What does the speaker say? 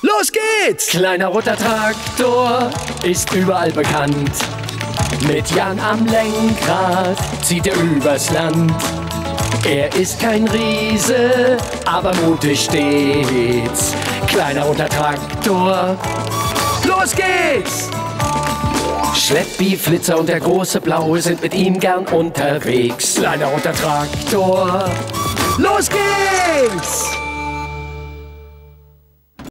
Los geht's! Kleiner roter Traktor ist überall bekannt. Mit Jan am Lenkrad zieht er übers Land. Er ist kein Riese, aber mutig stets. Kleiner roter Traktor, los geht's! Schleppi, Flitzer und der große Blaue sind mit ihm gern unterwegs. Kleiner roter Traktor, los geht's!